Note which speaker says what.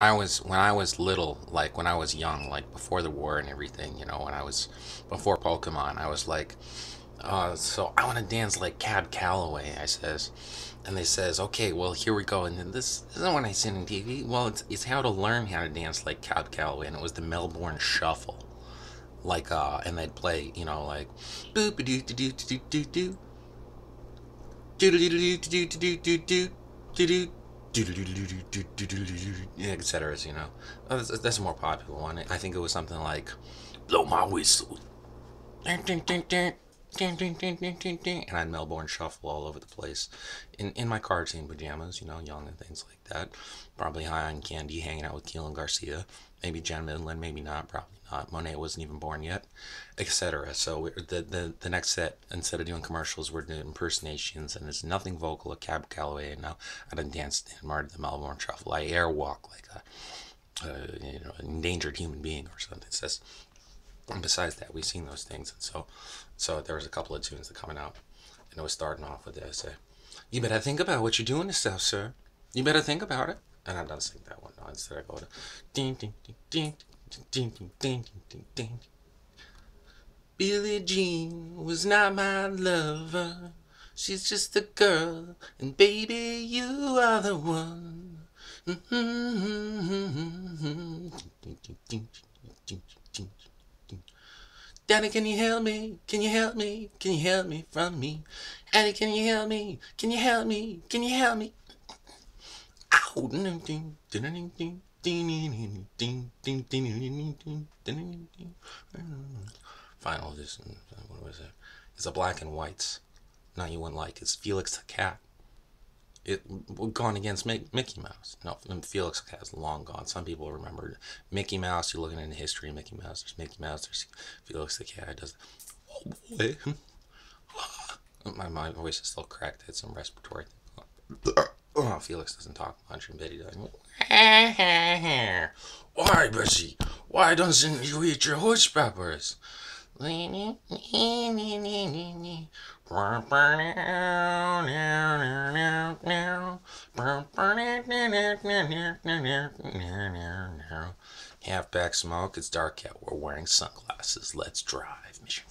Speaker 1: I was when I was little, like when I was young, like before the war and everything, you know, when I was before Pokemon, I was like, uh, so I want to dance like Cab Calloway. I says, and they says, okay, well here we go. And then this, this isn't what I seen on TV. Well, it's it's how to learn how to dance like Cab Calloway, and it was the Melbourne Shuffle, like uh, and they'd play, you know, like, boop doo doo doo doo doo doo. Do do do do do do do do do do do etc. You know, that's, that's a more popular one. I think it was something like "Blow My Whistle," and I'd Melbourne shuffle all over the place in in my cartoon pajamas. You know, young and things like that. Probably high on candy, hanging out with Keelan Garcia. Maybe Jen Midland, maybe not. Probably not. Monet wasn't even born yet, etc. So the, the the next set, instead of doing commercials, we're doing impersonations, and it's nothing vocal. A Cab Calloway, and now I done danced in Marty the Melbourne Shuffle. I airwalk like a, uh, you know, endangered human being or something. It says. And besides that, we've seen those things, and so, so there was a couple of tunes that coming out, and it was starting off with this. Say, you better think about what you're doing yourself, sir. You better think about it. And I don't sing that one. Instead I go to ding ding ding ding ding ding ding ding ding. Billie Jean was not my lover. She's just a girl, and baby, you are the one. Mm-hmm, mm-hmm, mm-hmm, Daddy, can you help me? Can you help me? Can you help me from me? Daddy, can you help me? Can you help me? Can you help me? Ow! Final edition. What was it? It's a black and whites. Now you wouldn't like. It's Felix the cat. It gone against Mickey Mouse. No, Felix has long gone. Some people remember Mickey Mouse. You're looking into history. Mickey Mouse. There's Mickey Mouse. There's Felix the cat. Does oh boy. My, my voice is still cracked. I had some respiratory. Oh, Felix doesn't talk much, and Betty doesn't. Why, Bessie? Why doesn't you eat your horse peppers? Halfback smoke. It's dark out. We're wearing sunglasses. Let's drive. Mission